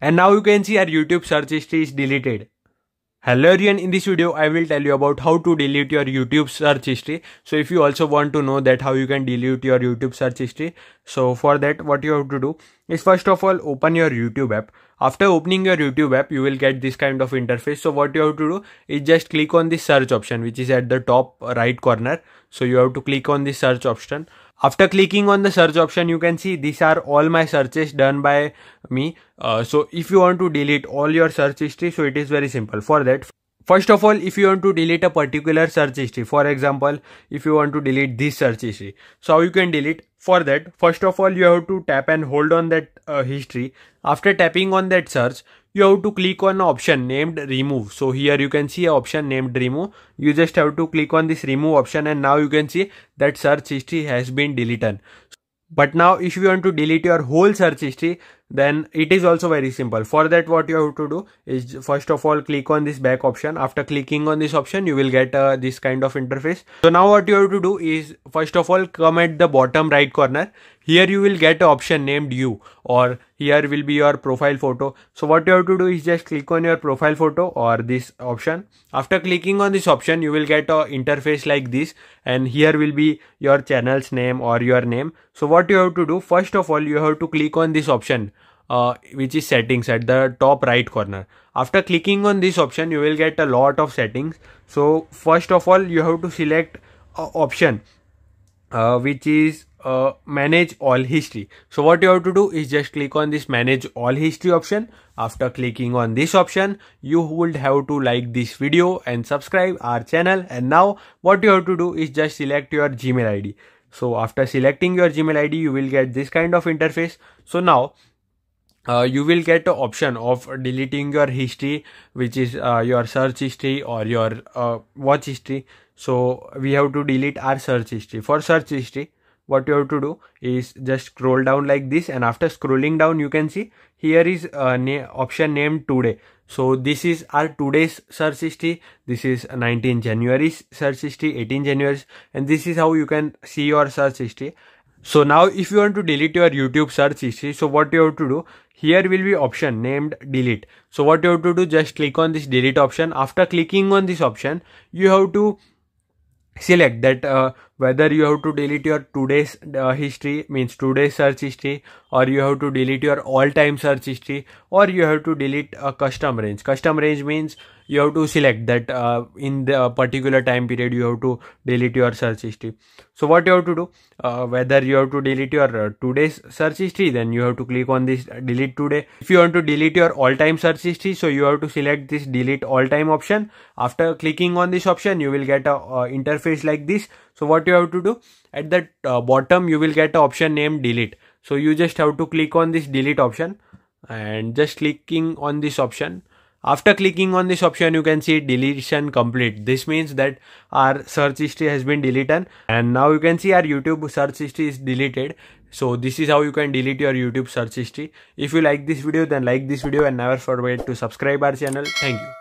and now you can see our youtube search history is deleted Hello everyone, in this video I will tell you about how to delete your YouTube search history. So if you also want to know that how you can delete your YouTube search history, so for that what you have to do is first of all open your YouTube app. After opening your YouTube app, you will get this kind of interface. So what you have to do is just click on the search option which is at the top right corner. So you have to click on the search option. After clicking on the search option, you can see these are all my searches done by me. Uh, so if you want to delete all your search history, so it is very simple. For that, First of all, if you want to delete a particular search history, for example, if you want to delete this search history, so how you can delete? For that, first of all, you have to tap and hold on that uh, history. After tapping on that search, you have to click on option named remove so here you can see a option named remove you just have to click on this remove option and now you can see that search history has been deleted but now if you want to delete your whole search history then it is also very simple. For that what you have to do is first of all click on this back option. After clicking on this option you will get uh, this kind of interface. So now what you have to do is first of all come at the bottom right corner. Here you will get an option named you or here will be your profile photo. So what you have to do is just click on your profile photo or this option. After clicking on this option you will get a interface like this and here will be your channel's name or your name. So what you have to do first of all you have to click on this option uh, which is settings at the top right corner. After clicking on this option you will get a lot of settings. So first of all you have to select option uh, which is uh, manage all history. So what you have to do is just click on this manage all history option. After clicking on this option you would have to like this video and subscribe our channel. And now what you have to do is just select your gmail id so after selecting your gmail id you will get this kind of interface. So now uh, you will get the option of deleting your history which is uh, your search history or your uh, watch history. So we have to delete our search history. For search history what you have to do is just scroll down like this and after scrolling down you can see here is a na option named today. So this is our today's search history. This is 19 january search history 18 january and this is how you can see your search history so now if you want to delete your YouTube search history, so what you have to do, here will be option named delete. So what you have to do, just click on this delete option. After clicking on this option, you have to select that uh, whether you have to delete your today's uh, history means today's search history or you have to delete your all time search history or you have to delete a custom range. Custom range means you have to select that uh, in the particular time period you have to delete your search history. So what you have to do uh, whether you have to delete your uh, today's search history then you have to click on this delete today. If you want to delete your all time search history so you have to select this delete all time option. After clicking on this option you will get a uh, interface like this. So what you have to do at the uh, bottom you will get an option named delete so you just have to click on this delete option and just clicking on this option after clicking on this option, you can see deletion complete. This means that our search history has been deleted and now you can see our YouTube search history is deleted. So this is how you can delete your YouTube search history. If you like this video, then like this video and never forget to subscribe our channel. Thank you.